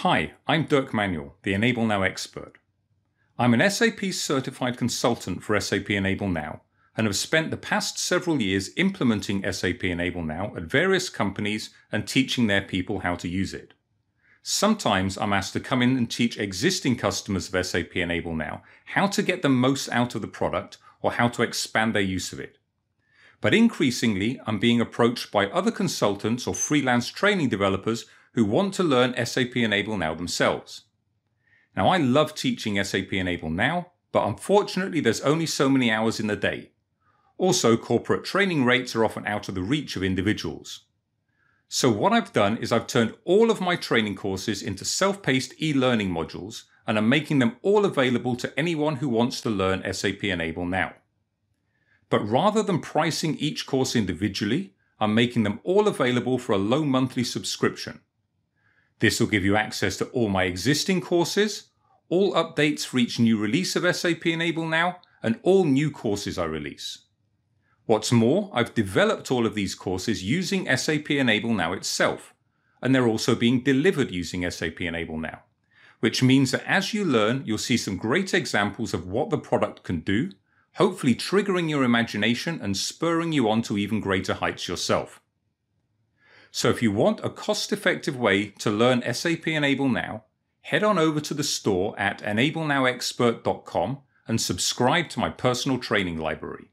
Hi, I'm Dirk Manuel, the Enable Now expert. I'm an SAP certified consultant for SAP Enable Now and have spent the past several years implementing SAP Enable Now at various companies and teaching their people how to use it. Sometimes I'm asked to come in and teach existing customers of SAP Enable Now how to get the most out of the product or how to expand their use of it. But increasingly, I'm being approached by other consultants or freelance training developers who want to learn SAP Enable Now themselves. Now, I love teaching SAP Enable Now, but unfortunately, there's only so many hours in the day. Also, corporate training rates are often out of the reach of individuals. So, what I've done is I've turned all of my training courses into self paced e learning modules and I'm making them all available to anyone who wants to learn SAP Enable Now. But rather than pricing each course individually, I'm making them all available for a low monthly subscription. This will give you access to all my existing courses, all updates for each new release of SAP Enable Now, and all new courses I release. What's more, I've developed all of these courses using SAP Enable Now itself, and they're also being delivered using SAP Enable Now, which means that as you learn, you'll see some great examples of what the product can do, hopefully triggering your imagination and spurring you on to even greater heights yourself. So if you want a cost-effective way to learn SAP Enable Now, head on over to the store at enablenowexpert.com and subscribe to my personal training library.